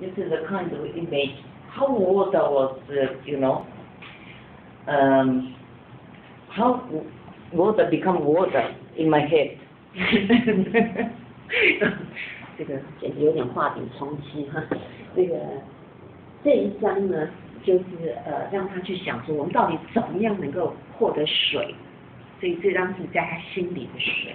this is a kind of image, how water was, uh, you know, um, how water become water in my head. 这个简直有点画饼充饥哈。这个这一章呢，就是呃让他去想说，我们到底怎么样能够获得水？所以这张是在他心里的水。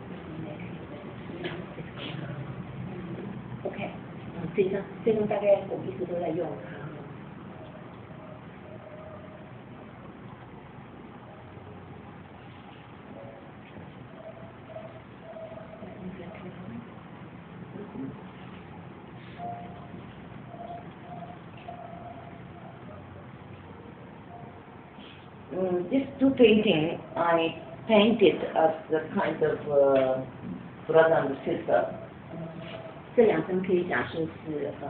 实也是。OK，这张这张大概我们一直都在用它。Mm, these two paintings I painted as the kind of uh, brother and sister. 这两张可以假设是呃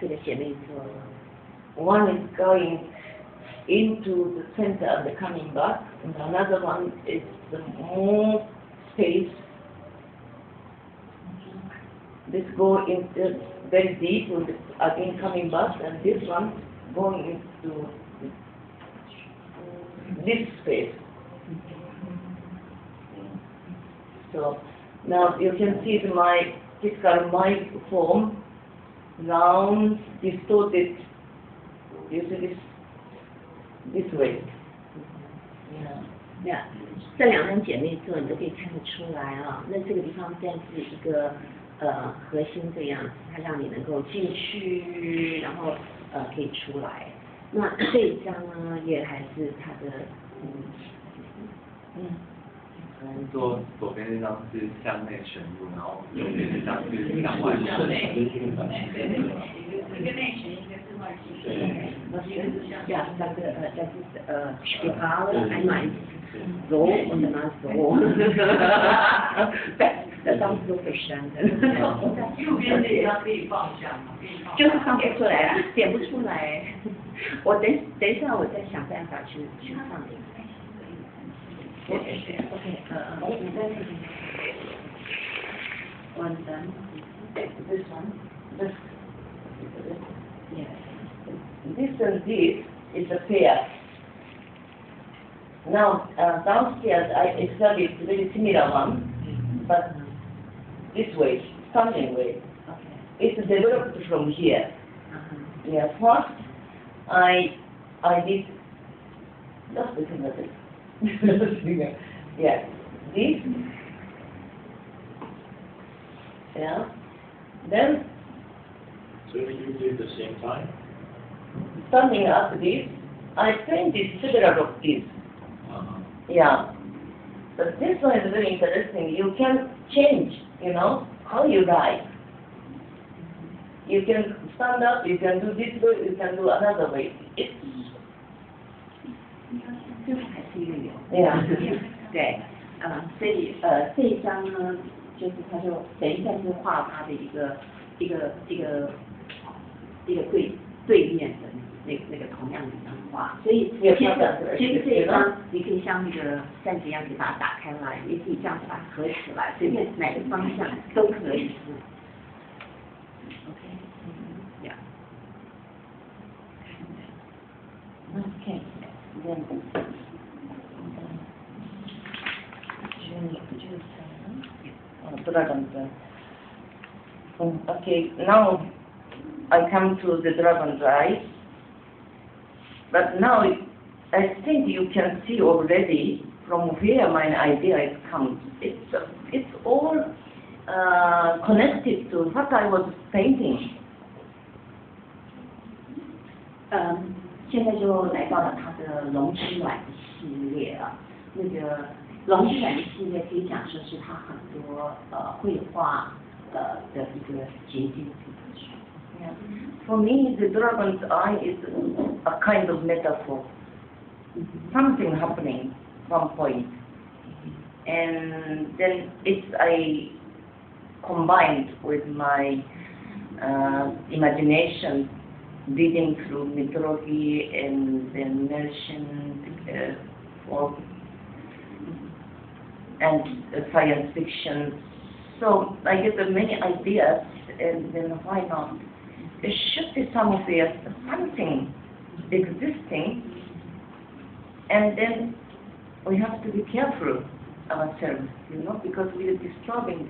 这个姐妹座。 One is going into the center and coming back, and another one is the more space. This go into very deep and again coming back, and this one going into this space. So now you can see the, my physical my form, round, distorted. You see this this way. Yeah. 这两张姐妹座你都可以看得出来啊。那这个地方现在是一个呃核心这样子，它让你能够进去，然后呃可以出来。那这一张呢，也还是它的嗯嗯。左左边那张是向内旋入，然后右边那张是向外向一个内旋，一个是外旋。对。Ja, das, äh, das ist äh, Spirale, einmal so und dann so. das, das haben Sie so verstanden. 右边那张可以放下吗？就是放不出来了，点不出来。我等等一下，我再想办法去去放。Okay, uh, one done. This one. This. Yes. This and this is a pair. Now, uh, downstairs I exhibit very similar one, but this way, standing way. Okay. It's developed from here. Yeah, first I I did just the thing like. Just. Yeah. This. Yeah. Then So you did the same time? standing up this, I painted several of these. Uh-huh. Yeah. But this one is very interesting. You can change, you know, how you write. You can stand up, you can do this way, you can do another way. It's 最后还是一个有。Yeah. 对，呃，所以呃这一张呢，就是他就等一下就画他的一个一个一个一个对对面的那个那个同样的一张画，所以也其实发展出来其实这一张你可以像那个扇子一样，你把它打开来，也可以这样把它合起来，随便哪个方向都可以。OK，嗯，Yeah。Okay. Then, oh, dragon. Um, Okay, now I come to the dragon's eyes. But now I think you can see already from where my idea is comes. It's it's all uh, connected to what I was painting. 嗯，现在就来到了他的龙之卵系列啊。那个 龙之卵系列可以讲说是他很多呃绘画的的一个结晶的一本书。Yeah. For me, the dragon's eye is a kind of metaphor. Mm-hmm. Something happening, some. And then it's I combined with my uh, imagination reading through mythology and the Merchant and science fiction. So I get many ideas, and then why not? There should be some of the something existing, and then we have to be careful ourselves, you know, because we are disturbing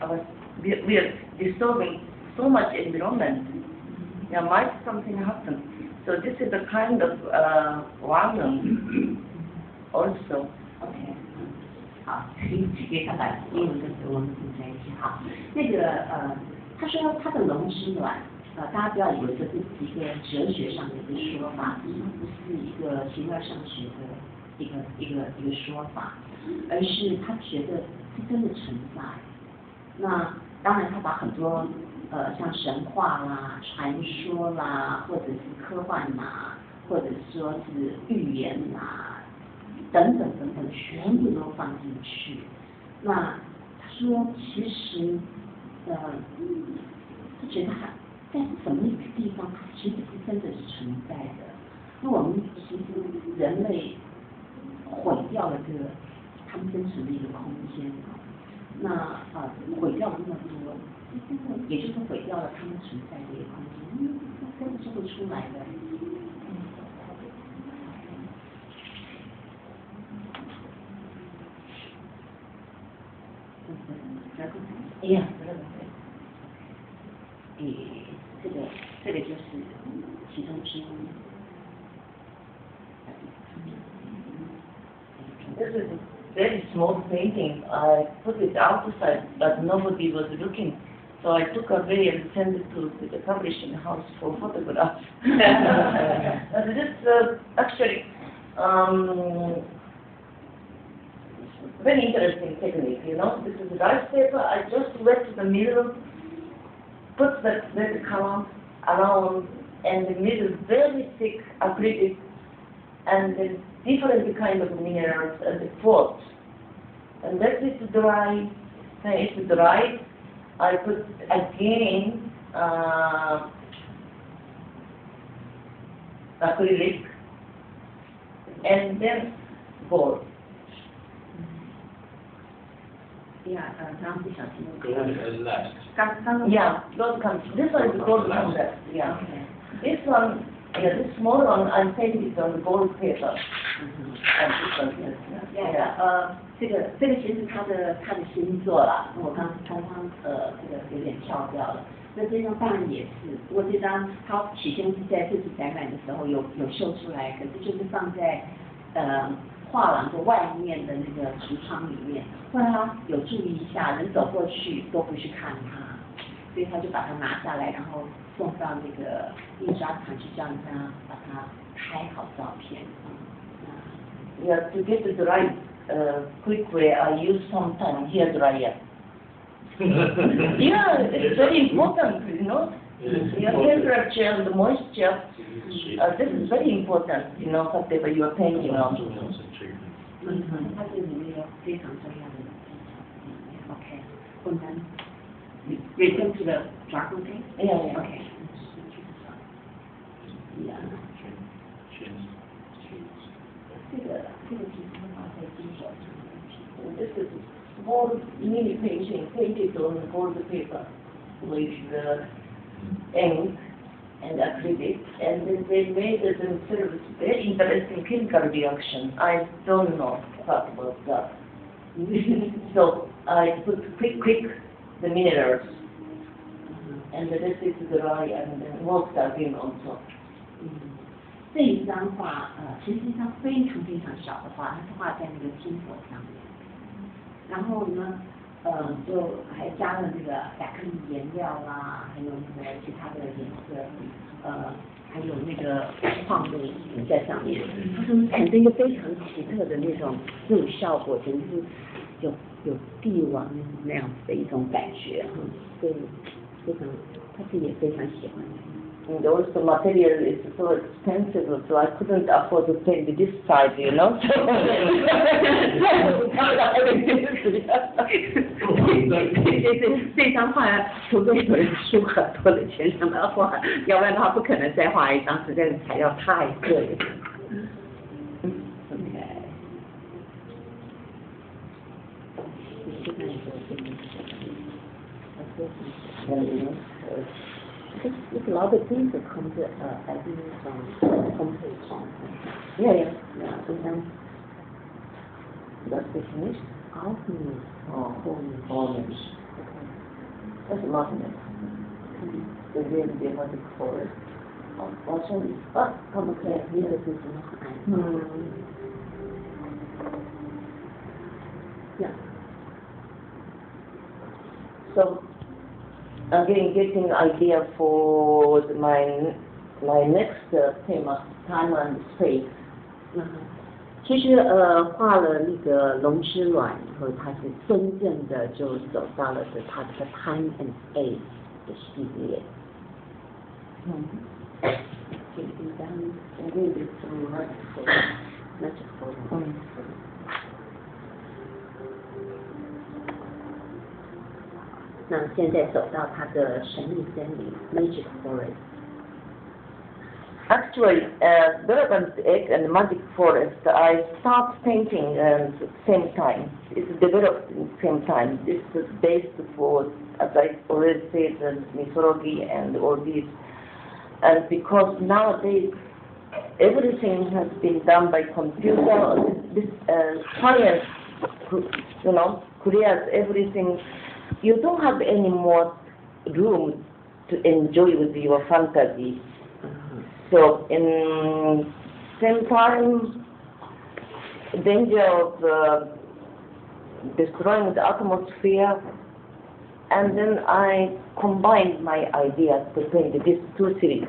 our, we, are disturbing so much environment. There might something happen. So this is a kind of uh, also. OK，好，给他把英文跟德文混在一起。哈，那个呃，他说他的龙之卵，呃，大家不要以为这是一个哲学上的一个说法，它不是一个形而上学的一个一个一个说法，而是他觉得是真的存在。那当然，他把很多呃像神话啦、传说啦，或者是科幻啦，或者说是预言啦。等等等等，全部都放进去。那他说，其实，呃，他觉得在什么一个地方，其实是真的是存在的。那我们其实人类毁掉了这个他们生存的一个空间，那呃毁掉了那么多，也就是毁掉了他们存在的一个空间，嗯，真的做不出来的。Yeah. 诶，这个这个就是其中之一。 This is a very small painting. I put it outside, but nobody was looking. So I took away and sent it to the publishing house for photographs. but this uh, actually um, very interesting technique, you know. This is rice paper. I just wet the middle, put the red color around, and the middle very thick acrylic, and then different kind of minerals and the pot. And let it dry. When it's dry, I put again uh, acrylic, and then gold. Yeah, this small one, I'm saying it's on the gold paper. Yeah, yeah. Uh, 这个,这个其实是他的,他的星座啦,我刚刚,刚刚,呃,这个有点跳掉了。那这张当然也是,不过这张,它起先是在这次展览的时候有,有秀出来,可是就是放在,呃,画廊的外面的那个橱窗里面，后来他有注意一下，人走过去都不去看它，所以他就把它拿下来，然后送到那个印刷厂去叫人家把它拍好照片。嗯 Yeah, to get it right uh, quick way, I use sometime hair dryer. Yeah, it's very important, you know. Your temperature and the moisture, uh, this is very important, you know, whatever you are painting on. 重要是这个。嗯，它是里面有非常重要的技巧。OK，我们 return to the dragon thing。 Yeah, yeah. OK。Yeah，这个这个其实画在金手上 This is small mini painting painted on gold paper with the ink and acrylic, and then they made themselves very interesting chemical reaction. I don't know what was that. so I put quick, quick the minerals, and the rest is dry, and then most again on top. 嗯，这一张画呃，其实是一张非常非常小的画，它是画在那个金箔上面。然后呢， 呃，就还加了那个亚克力颜料啦，还有那个其他的颜色，呃，还有那个矿物在上面，他说产生一个非常奇特的那种那种效果，简直是有有帝王那样子的一种感觉，嗯，所以非常他自己也非常喜欢。And also material is so expensive, so I couldn't afford to paint this side, you know. So 对对对，这张画除非有人出很多的钱让他画，要不然的话不可能再画一张，实在是材料太贵了。OK。 it's, it's a lot of things that come to uh, ideas from complete from. Yeah, yeah, yeah. Sometimes that's the finish. Alchemy. Oh, wholeness. wholeness. Okay. A lot of it. Mm-hmm. There really be a lot of forest. Also, but come okay. play here with this one. Yeah. So again, getting idea for the- my my next uh, theme, of time and space. 嗯哼，其实呃画了那个龙之卵以后，他是真正的就走到了是他这个 time and space 的系列。 Hmm. 这个地方 Again, this dramatic forest. 那就够了。 Hmm. 那现在走到它的神秘森林 Magic Forest。 Actually, uh, Dragon's Egg and Magic Forest, I start painting at the same time. It's developed at the same time. This is based for, as I already said, the mythology and all this. And because nowadays everything has been done by computer, this uh, science, you know, creates everything. you don't have any more room to enjoy with your fantasy. So in same time, danger of uh, destroying the atmosphere, and then I combined my ideas to paint these two series.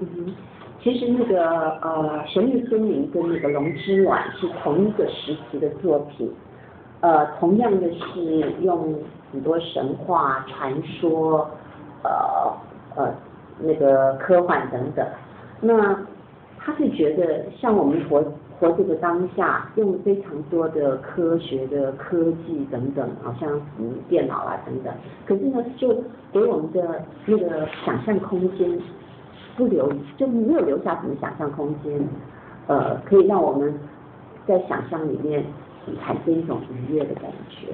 Mm-hmm. 其实那个呃，《神秘森林》跟那个《龙之卵》是同一个时期的作品，呃，同样的是用很多神话传说，呃呃那个科幻等等。那他是觉得像我们活活这个当下，用非常多的科学的科技等等，好像嗯电脑啊等等，可是呢，就给我们的那个想象空间不留，就没有留下什么想象空间，呃，可以让我们在想象里面产生一种愉悦的感觉。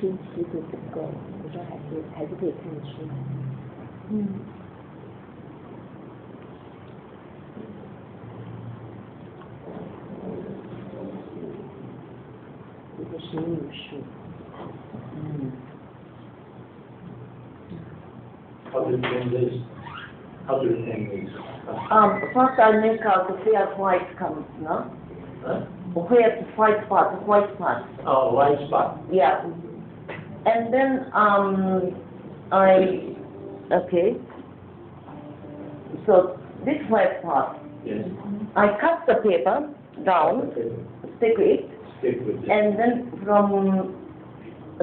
清晰度不够，我说还是还是可以看得出来。嗯。一个生命树，嗯， How do you paint this? How do you paint this? Um, first I make out where white comes, no? Huh? Where the white part, white part. Oh, white spot. Yeah. And then um, I okay. So this white part, Yes. I cut the paper down, Okay. stick it, Stick with it. and then from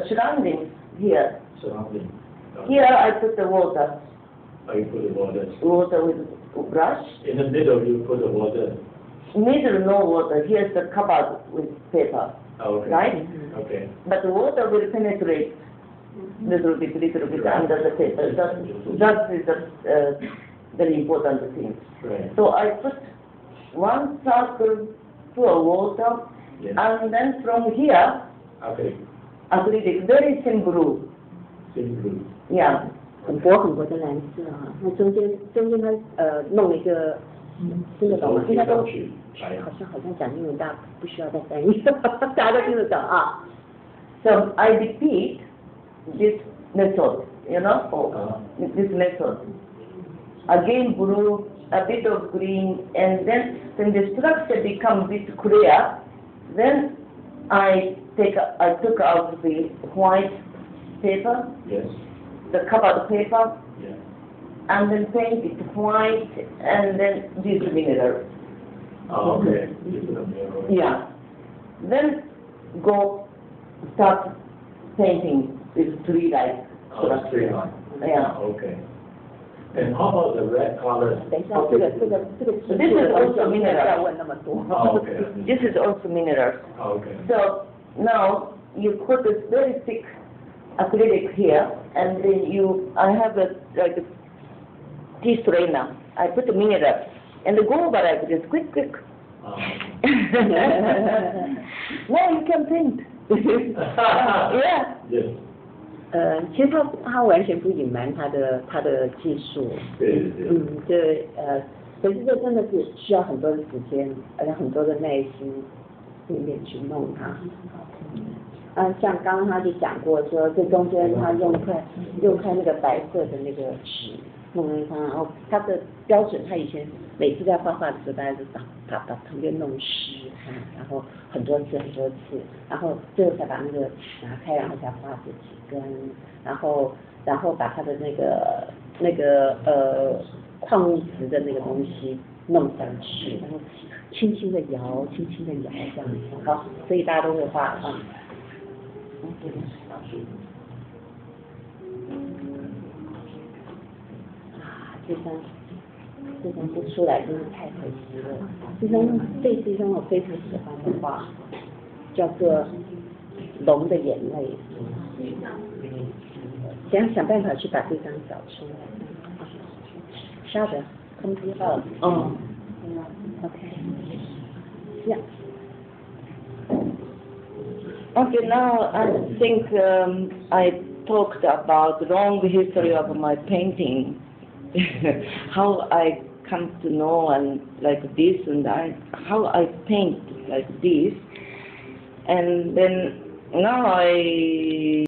surroundings here, Surrounding. Okay. here I put the water, Oh, you put the water. water with brush. In the middle, you put the water. Middle no water. Here's the covered with paper, Oh, Okay. right? Okay. But the water will penetrate little bit, little bit under the paper. That, that is the uh, very important thing. Right. So I put one circle to a water, Yes. and then from here, Okay. acrylic, very thin blue. Simply. Yeah. 很薄很薄的蓝色啊，那中间中间它呃弄了一个 听得懂吗？应该都去，好像好像讲英文大家不需要再翻译，大家都听得懂啊。 So I repeat this method, you know, or Uh, this method. Again blue, a bit of green, and then when the structure becomes a bit clear, then I take, I took out the white paper, yes, the covered paper, yeah. and then paint it white and then diesel vinegar. Oh, okay. Yeah. Then go start painting with three lights. Oh, three lights. Yeah. Okay. And how about the red colors? Ah, okay. This is also mineral. Oh, okay. This is also mineral. Oh, okay. So now you put this very thick acrylic here, and then you, I have a like a tea strainer. I put the mineral, and go over like this, quick, quick. Um, now you can paint. yeah. yes. 呃，其实他他完全不隐瞒他的他的技术，对对对。嗯，这呃，可是这真的是需要很多的时间，而且很多的耐心训练去弄它。啊，像刚刚他就讲过说，这中间他用一块用一块那个白色的那个纸弄了一块，然后他的标准，他以前每次在画画的时候，大家就把把把旁边弄湿哈，然后很多次很多次，然后最后才把那个拿开，然后才画这几根，然后然后把他的那个那个呃矿物质的那个东西弄上去，然后轻轻的摇，轻轻的摇这样，好，所以大家都会画啊。啊，这张这张不出来真是太可惜了。这张这是一张我非常喜欢的画，叫做《龙的眼泪》。想想办法去把这张找出来。稍等，空知道。 Oh. OK。Yeah. Okay, now I think um, I talked about the long history of my painting, how I come to know and like this and I, how I paint like this, and then now I